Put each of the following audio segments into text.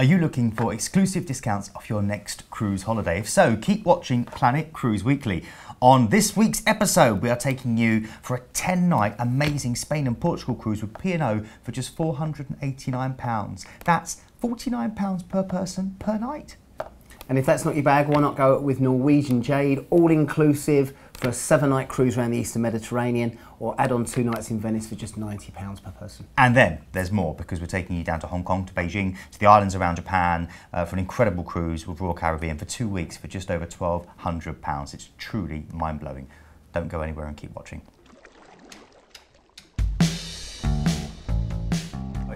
Are you looking for exclusive discounts off your next cruise holiday? If so, keep watching Planet Cruise Weekly. On this week's episode, we are taking you for a 10-night amazing Spain and Portugal cruise with P&O for just £489. That's £49 per person per night. And if that's not your bag, why not go with Norwegian Jade, all inclusive for a seven night cruise around the Eastern Mediterranean, or add on two nights in Venice for just £90 per person. And then there's more because we're taking you down to Hong Kong, to Beijing, to the islands around Japan uh, for an incredible cruise with Royal Caribbean for two weeks for just over £1,200. It's truly mind blowing. Don't go anywhere and keep watching.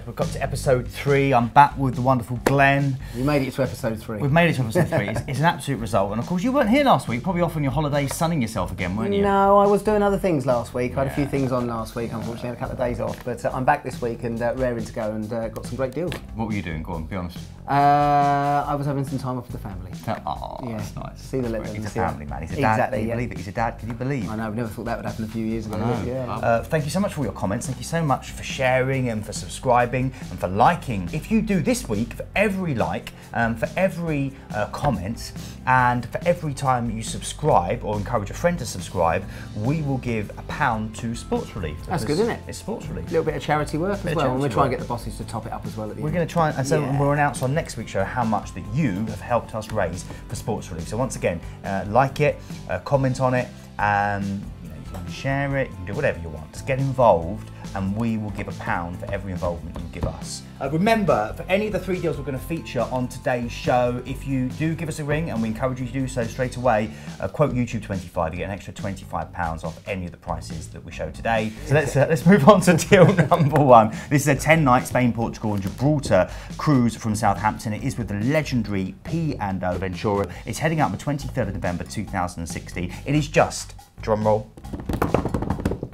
We've got to episode three. I'm back with the wonderful Glenn. We made it to episode three. We've made it to episode three. It's, it's an absolute result. And of course, you weren't here last week. Probably off on your holiday sunning yourself again, weren't you? No, I was doing other things last week. I had a few things on last week, unfortunately, I had a couple of days off. But uh, I'm back this week and uh, raring to go and uh, got some great deals. What were you doing? Go on, be honest. Uh, I was having some time off with the family. Oh, Yeah. that's nice. See the little He's a family man. He's a dad. Exactly, Can you yeah. believe it? He's a dad. Can you believe? I know, I never thought that would happen a few years ago. Yeah. Uh, thank you so much for all your comments. Thank you so much for sharing and for subscribing and for liking. If you do this week, for every like, um, for every uh, comment, and for every time you subscribe or encourage a friend to subscribe, we will give a pound to Sports Relief. That's good, isn't it? It's Sports Relief. A little bit of charity work as well, and we'll charity try and get the bosses to top it up as well at the We're going to try and so Yeah. we'll announce on next week's show how much that you have helped us raise for Sports Relief. So once again, uh, like it, uh, comment on it, and you know you can share it. You can do whatever you want. Just get involved, and we will give a pound for every involvement you give us. Uh, remember, for any of the three deals we're going to feature on today's show, if you do give us a ring, and we encourage you to do so straight away, uh, quote YouTube 25, you get an extra 25 pounds off any of the prices that we show today. So let's uh, let's move on to deal number one. This is a 10-night Spain, Portugal, and Gibraltar cruise from Southampton. It is with the legendary P and O Ventura. It's heading out on the 23rd of November 2016. It is just drum roll.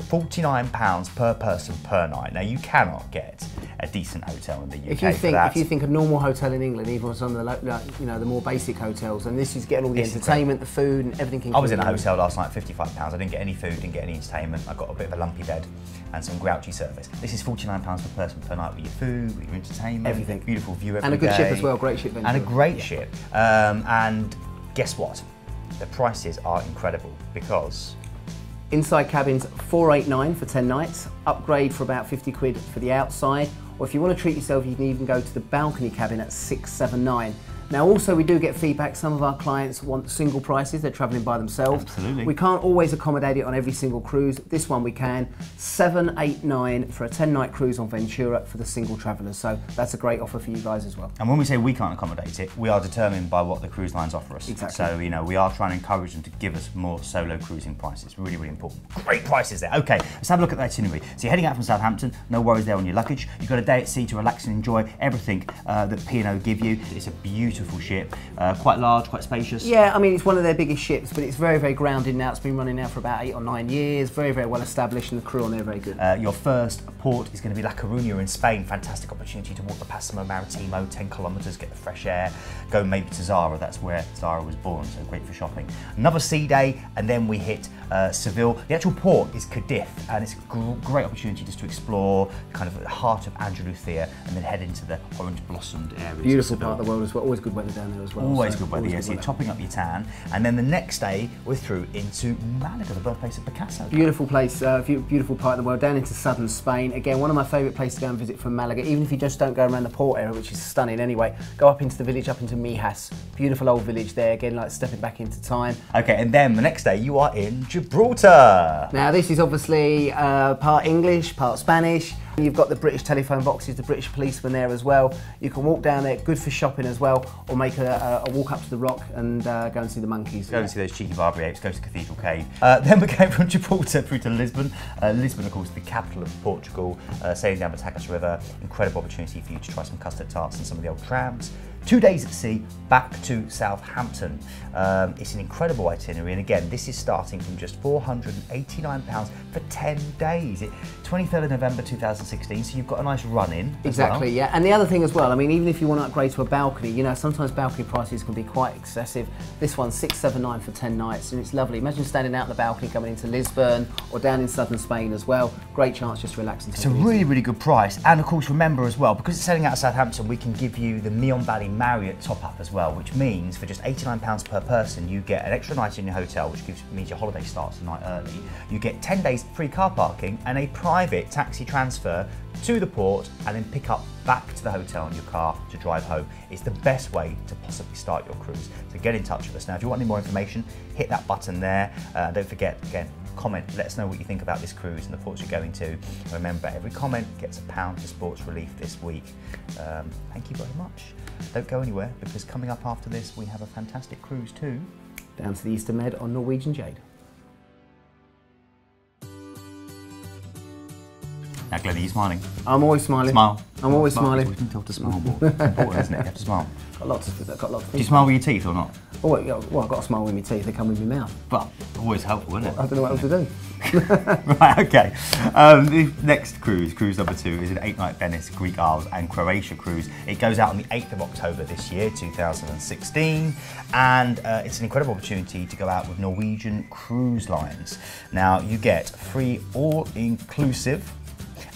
49 pounds per person per night. Now you cannot get a decent hotel in the UK If you for think that. if you think a normal hotel in England, even some of the like, you know the more basic hotels, and this is getting all the is entertainment, the food, and everything. I was in a hotel last night, 55 pounds. I didn't get any food, didn't get any entertainment. I got a bit of a lumpy bed and some grouchy service. This is 49 pounds per person per night with your food, with your entertainment, Everything. beautiful view every And a good ship as well, great ship And a great ship. Um, and guess what? The prices are incredible because Inside cabins 489 for 10 nights, upgrade for about 50 quid for the outside, or if you want to treat yourself, you can even go to the balcony cabin at 679. Now, also, we do get feedback. Some of our clients want single prices, they're travelling by themselves. Absolutely. We can't always accommodate it on every single cruise. This one we can. 789 for a 10 night cruise on Ventura for the single travellers. So, that's a great offer for you guys as well. And when we say we can't accommodate it, we are determined by what the cruise lines offer us. Exactly. So, you know, we are trying to encourage them to give us more solo cruising prices. Really, really important. Great prices there. Okay, let's have a look at the itinerary. So you're heading out from Southampton, no worries there on your luggage. You've got a day at sea to relax and enjoy everything uh, that P&O give you. It's a beautiful ship, uh, quite large, quite spacious. Yeah, I mean, it's one of their biggest ships, but it's very, very grounded now. It's been running now for about eight or nine years, very, very well established, and the crew on there are very good. Uh, your first port is going to be La Coruña in Spain. Fantastic opportunity to walk the Paseo Maritimo, 10 kilometres, get the fresh air, go maybe to Zara. That's where Zara was born, so great for shopping. Another sea day, and then we hit uh, Seville. The actual port is Cadiz, and it's a gr- great opportunity just to explore kind of the heart of Andalusia and then head into the orange blossomed areas. of Beautiful Seville. part of the world as well. Always good weather down there as well. Always so good weather, always yes. good You're topping up your tan. And then the next day, we're through into Malaga, the birthplace of Picasso. Beautiful place, uh, beautiful part of the world, down into southern Spain. Again, one of my favourite places to go and visit from Malaga, even if you just don't go around the port area, which is stunning anyway. Go up into the village, up into Mijas. Beautiful old village there, again, like stepping back into time. Okay, and then the next day, you are in Gibraltar. Now, this is obviously uh, part English, part Spanish. You've got the British telephone boxes, the British policemen there as well. You can walk down there, good for shopping as well, or make a, a, walk up to the rock and uh, go and see the monkeys. Go and see those cheeky Barbary apes, go to Cathedral Cave. Uh, then we came from Gibraltar through to Lisbon. Uh, Lisbon, of course, the capital of Portugal, uh, sailing down the Tagus River. Incredible opportunity for you to try some custard tarts and some of the old trams. Two days at sea, back to Southampton. Um, it's an incredible itinerary, and again, this is starting from just £489 for 10 days. It, 23rd of November 2016, so you've got a nice run in. Exactly, well. yeah. And the other thing as well, I mean, even if you want to upgrade to a balcony, you know, sometimes balcony prices can be quite excessive. This one's 679 for 10 nights, and it's lovely. Imagine standing out on the balcony coming into Lisbon or down in southern Spain as well. Great chance just to relax and It's a really, really good price. And of course, remember as well, because it's selling out of Southampton, we can give you the Meon Valley Marriott top up as well, which means for just £89 per person, you get an extra night in your hotel, which gives, means your holiday starts a night early. You get 10 days free car parking and a private taxi transfer to the port and then pick up back to the hotel in your car to drive home. It's the best way to possibly start your cruise. So get in touch with us. Now, if you want any more information, hit that button there. Uh, don't forget, again, comment, let us know what you think about this cruise and the ports you're going to. Remember, every comment gets a pound to Sports Relief this week. Um, thank you very much. Don't go anywhere because coming up after this, we have a fantastic cruise too. Down to the Easter Med on Norwegian Jade. Now, Glenn, are you smiling? I'm always smiling. Smile. I'm always Smile. smiling. We've been told to smile more. It's important, isn't it? You have to smile. Got lots of got lots of Do you smile with your teeth or not? Oh, well, yeah, well, I've got a smile with my teeth. They come with my mouth. But always helpful, isn't it? I don't know what else to do. right, okay. Um, the next cruise, cruise number two, is an eight night Venice, Greek Isles, and Croatia cruise. It goes out on the 8th of October this year, 2016, and uh, it's an incredible opportunity to go out with Norwegian Cruise Lines. Now, you get free all inclusive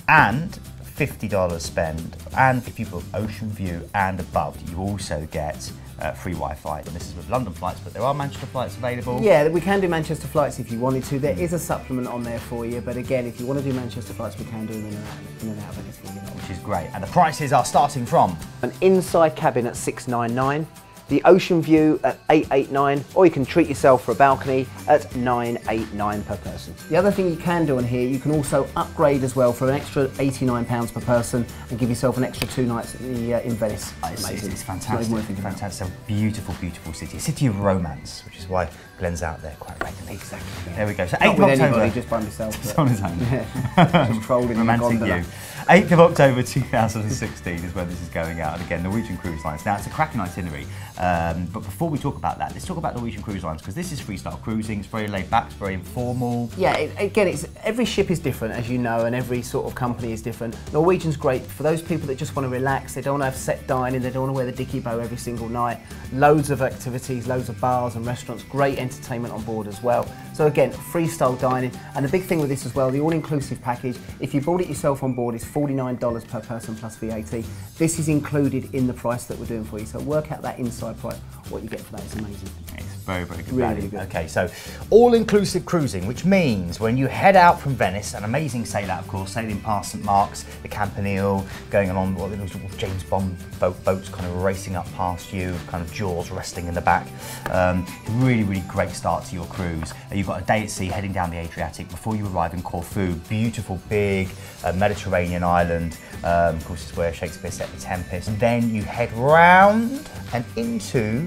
and $50 spend, and if you book Ocean View and above, you also get uh, free Wi Fi. And this is with London flights, but there are Manchester flights available. Yeah, we can do Manchester flights if you wanted to. There is a supplement on there for you, but again, if you want to do Manchester flights, we can do them in and out, in and out of for you. Which is great. And the prices are starting from An inside cabin at 699, the ocean view at 889, or you can treat yourself for a balcony at 989 per person. The other thing you can do on here, you can also upgrade as well for an extra 89 pounds per person and give yourself an extra two nights the, uh, in Venice. It's, it's, Amazing. it's even fantastic. worth thinking about. It's a beautiful, beautiful city. A city of romance, which is why Glenn's out there quite regularly. Exactly. There we go. So 8th Not of with October. anybody, just by myself. Just on his own. Yeah. just trolling in the Romantic gondola. view. 8th of October 2016 is when this is going out. And again, Norwegian Cruise Lines. Now, it's a cracking itinerary. Um, but before we talk about that, let's talk about Norwegian Cruise Lines because this is freestyle cruising. It's very laid back, it's very informal. Yeah, it, again, it's every ship is different, as you know, and every sort of company is different. Norwegian's great for those people that just want to relax. They don't want to have set dining. They don't want to wear the dicky bow every single night. Loads of activities, loads of bars and restaurants. Great entertainment on board as well. So again, freestyle dining, and the big thing with this as well, the all-inclusive package. If you bought it yourself on board, it's forty-nine dollars per person plus VAT. This is included in the price that we're doing for you. So work out that inside price. What you get for that is amazing. It's very, very good Really, value. good. Okay, so all-inclusive cruising, which means when you head out from Venice, an amazing sail out, of course, sailing past St Mark's, the Campanile, going along what those James Bond boat, boats kind of racing up past you, kind of jaws resting in the back. Um, really, really great start to your cruise. Uh, You've got a day at sea heading down the Adriatic before you arrive in Corfu. Beautiful, big uh, Mediterranean island. Um, of course, it's where Shakespeare set The Tempest. And then you head round and into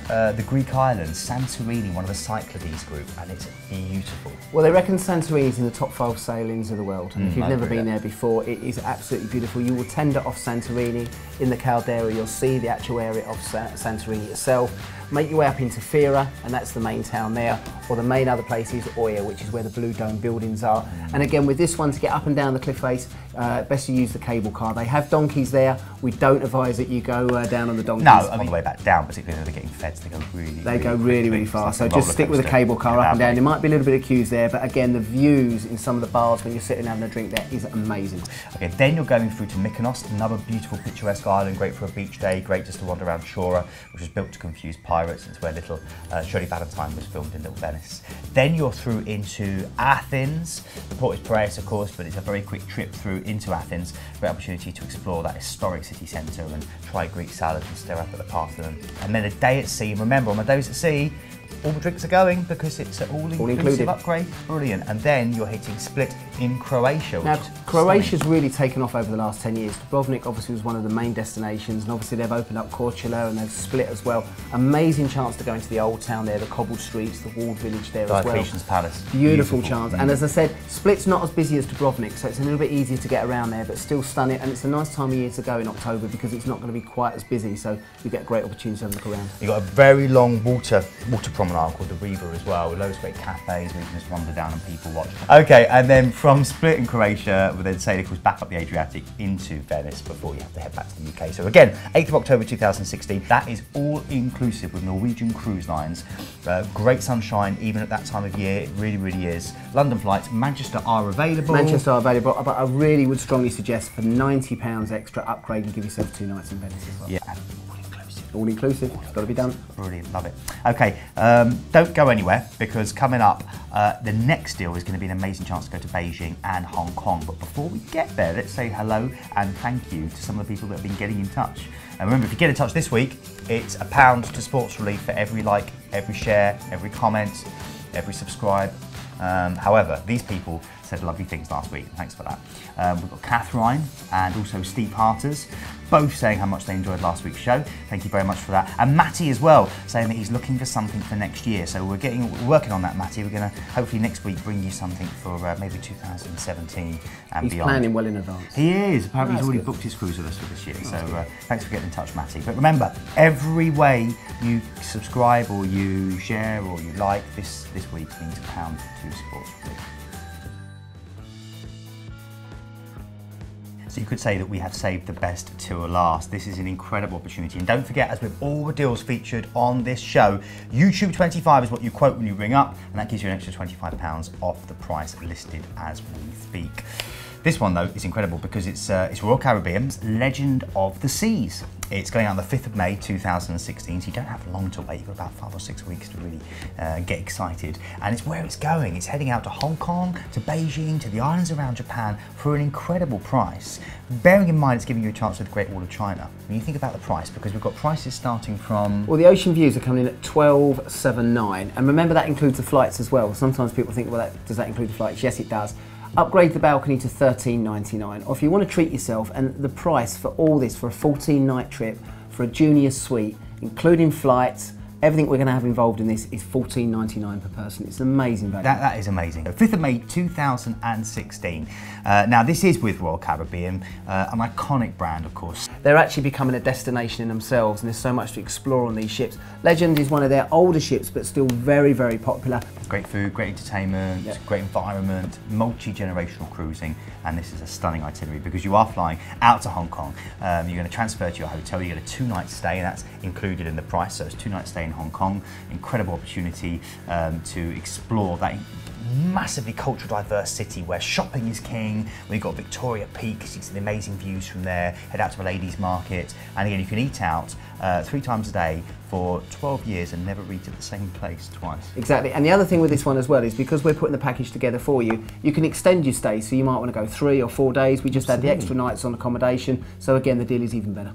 uh, the Greek islands, Santorini, one of the Cyclades group, and it's beautiful. Well, they reckon Santorini's in the top five sailings of the world, and if Mm, you've I never been yeah. there before, it is absolutely beautiful. You will tender off Santorini in the Caldera. You'll see the actual area of Sa- Santorini itself. Make your way up into Fira, and that's the main town there. Or the main other place is Oya, which is where the blue dome buildings are. Mm. And again, with this one, to get up and down the cliff face, uh, best to use the cable car. They have donkeys there. We don't advise that you go uh, down on the donkeys. No, I mean, the way back down, particularly when they're getting fed, they go really, They go really, really fast. So just stick with a cable car up and down. There might be a little bit of queues there, but again, the views in some of the bars when you're sitting having a drink there is amazing. Okay, then you're going through to Mykonos, another beautiful picturesque island, great for a beach day, great just to wander around Chora, which was built to confuse pirates. It's where little uh, Shirley Valentine was filmed in Little Venice. Then you're through into Athens. The port is Piraeus, of course, but it's a very quick trip through into Athens. Great opportunity to explore that historic city centre and try Greek salad and stare up at the Parthenon. And then a day at sea. Remember, on my days at sea, all the drinks are going because it's an all-inclusive included. upgrade. Brilliant. And then you're hitting Split in Croatia. Now, Croatia's really taken off over the last 10 years. Dubrovnik obviously was one of the main destinations, and obviously they've opened up Korčula and they've split as well. Amazing chance to go into the old town there, the cobbled streets, the walled village there as well. Palace. Beautiful, chance. And as I said, Split's not as busy as Dubrovnik, so it's a little bit easier to get around there, but still stunning. And it's a nice time of year to go in October because it's not going to be quite as busy, so you get a great opportunity to have a look around. You've got a very long water water promenade called the Riva as well, with loads of great cafes where you can just wander down and people watch. Okay, and then from Split in Croatia, we'll then sail of course back up the Adriatic into Venice before you have to head back to the UK. So again, 8th of October 2016, that is all inclusive with Norwegian Cruise Lines. Uh, great sunshine even at that time of year, it really, really is. London flights, Manchester are available. Manchester are available, but I really would strongly suggest for £90 extra upgrade and give yourself two nights in Venice as well. Yeah, all inclusive. It's got to be done. Brilliant, love it. Okay, um, don't go anywhere because coming up, uh, the next deal is going to be an amazing chance to go to Beijing and Hong Kong. But before we get there, let's say hello and thank you to some of the people that have been getting in touch. And remember, if you get in touch this week, it's a pound to Sports Relief for every like, every share, every comment, every subscribe. Um, however, these people said lovely things last week. Thanks for that. Um, we've got Catherine and also Steve Harters, both saying how much they enjoyed last week's show. Thank you very much for that. And Matty as well, saying that he's looking for something for next year. So we're getting we're working on that, Matty. We're going to hopefully next week bring you something for uh, maybe 2017 and He's beyond. He's planning well in advance. He is. Apparently, he's already good. booked his cruise with us for this year. So uh, thanks for getting in touch, Matty. But remember, every way you subscribe or you share or you like this this week means a pound to Sports So you could say that we have saved the best till last. This is an incredible opportunity. And don't forget, as with all the deals featured on this show, YouTube 25 is what you quote when you ring up, and that gives you an extra £25 off the price listed as we speak. This one though is incredible because it's uh, it's Royal Caribbean's Legend of the Seas. It's going out on the 5th of May 2016, so you don't have long to wait. You've got about five or six weeks to really uh, get excited. And it's where it's going. It's heading out to Hong Kong, to Beijing, to the islands around Japan for an incredible price. Bearing in mind it's giving you a chance with the Great Wall of China. When you think about the price, because we've got prices starting from Well, the ocean views are coming in at twelve seven nine, and remember that includes the flights as well. Sometimes people think, well, that, does that include the flights? Yes, it does. Upgrade the balcony to thirteen ninety nine, or if you want to treat yourself, and the price for all this for a fourteen night trip for a junior suite, including flights, everything we're going to have involved in this is $14.99 per person. It's an amazing value. That, that is amazing. 5th of May 2016. Uh, now, this is with Royal Caribbean, uh, an iconic brand, of course. They're actually becoming a destination in themselves, and there's so much to explore on these ships. Legend is one of their older ships, but still very, very popular. Great food, great entertainment, Yeah. great environment, multi generational cruising, and this is a stunning itinerary because you are flying out to Hong Kong. Um, you're going to transfer to your hotel, you get a two night stay, and that's included in the price. So it's two night stay in Hong Kong. Incredible opportunity um, to explore that massively culture diverse city where shopping is king. We've got Victoria Peak, you see some amazing views from there. Head out to a ladies' market, and again, you can eat out uh, three times a day for 12 years and never eat at the same place twice. Exactly. And the other thing with this one as well is because we're putting the package together for you, you can extend your stay. So you might want to go three or four days. We just add the extra nights on accommodation. So again, the deal is even better.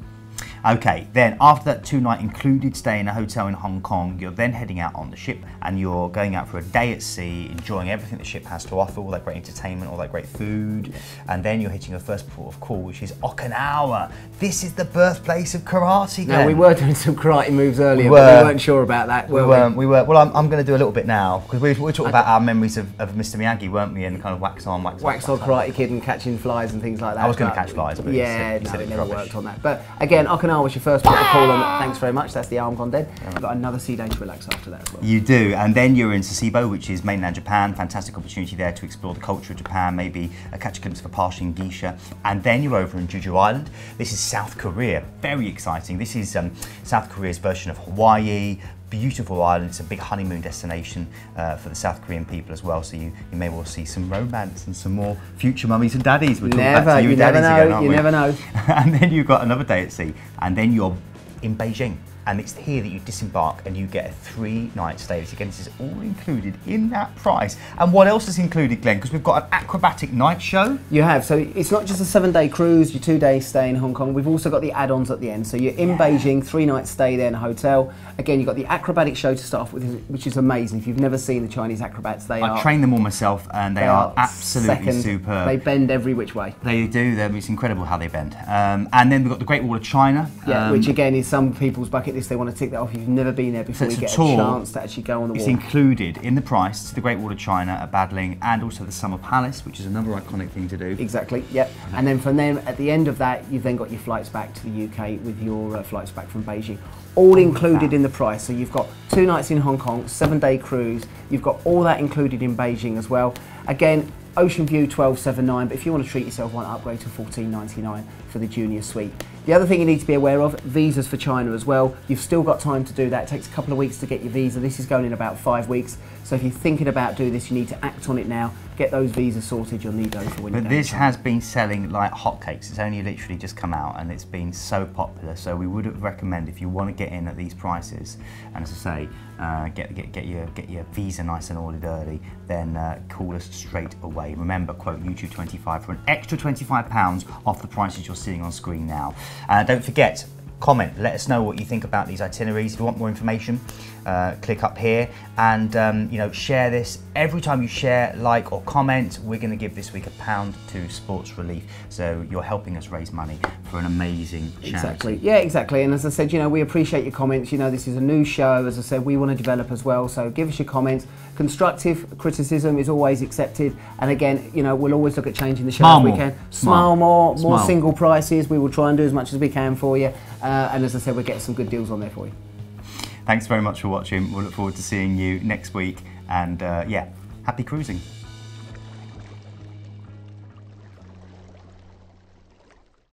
Okay, then after that two night included stay in a hotel in Hong Kong, you're then heading out on the ship and you're going out for a day at sea, enjoying everything the ship has to offer, all that great entertainment, all that great food, and then you're hitting your first port of call, which is Okinawa. This is the birthplace of karate. Now, we were doing some karate moves earlier, We but were. we weren't sure about that, We were were, we were. Well, I'm, I'm going to do a little bit now because we, we were talking about our memories of, of Mr. Miyagi, weren't we? And kind of wax on, wax, Wax on Karate Kid and catching flies and things like that. I was gonna catch flies, but yeah, said- he no, said it never rubbish. worked on that. But again, Okinawa was your first call, and thanks very much. That's the arm gone dead. You've got another sea day to relax after that as well. You do, and then you're in Sasebo, which is mainland Japan. Fantastic opportunity there to explore the culture of Japan, maybe catch a glimpse of a Parshin geisha. And then you're over in Jeju Island. This is South Korea. Very exciting. This is um, South Korea's version of Hawaii. Beautiful island. It's a big honeymoon destination uh, for the South Korean people as well. So you, you may well see some romance and some more future mummies and daddies. We're talking back Never, to you, you never daddies know, again, aren't you we? never know. and then you've got another day at sea, and then you're in Beijing. And it's here that you disembark and you get a three night stay. So again, this is all included in that price. And what else is included, Glenn? Because we've got an acrobatic night show. You have. So it's not just a seven day cruise, your two day stay in Hong Kong. We've also got the add ons at the end. So you're in Yeah. Beijing, three night stay there in a hotel. Again, you've got the acrobatic show to start off with, which is amazing. If you've never seen the Chinese acrobats, they I are. trained them all myself, and they, are, absolutely second. superb. They bend every which way. They do. They're, it's incredible how they bend. Um, and then we've got the Great Wall of China. Yeah, um, which again is some people's bucket list. They want to tick that off. You've never been there before, it's you a get tour. a chance to actually go on the It's included in the price to the Great Wall of China at Badling and also the Summer Palace, which is another iconic thing to do. Exactly. Yep. And then from then, at the end of that, you've then got your flights back to the UK with your uh, flights back from Beijing, all included in the price. So you've got two nights in Hong Kong, seven-day cruise. You've got all that included in Beijing as well. Again, Ocean View 1279, but if you want to treat yourself, not upgrade to 1499 for the junior suite. The other thing you need to be aware of, visas for China as well. You've still got time to do that. It takes a couple of weeks to get your visa. This is going in about five weeks. So if you're thinking about doing this, you need to act on it now. Get those visas sorted. You'll need those for when you're But this has been selling like hotcakes. It's only literally just come out and it's been so popular. So we would recommend if you want to get in at these prices, and as I say, uh, get, get, get, your, get your visa nice and ordered early, then uh, call us straight away. Remember, quote YouTube25 for an extra £25 off the prices you're seeing on screen now. Uh, don't forget, comment, let us know what you think about these itineraries. If you want more information, uh, click up here and um, you know share this. Every time you share, like or comment, we're going to give this week a pound to Sports Relief. So you're helping us raise money for an amazing charity. Exactly. Yeah, exactly. And as I said, you know, we appreciate your comments. You know, this is a new show. As I said, we want to develop as well. So give us your comments. Constructive criticism is always accepted. And again, you know, we'll always look at changing the show Smile if we can. Smile. Smile more, more Smile. single prices. We will try and do as much as we can for you. Uh, and as I said, we're getting some good deals on there for you. Thanks very much for watching. We'll look forward to seeing you next week. And uh, yeah, happy cruising.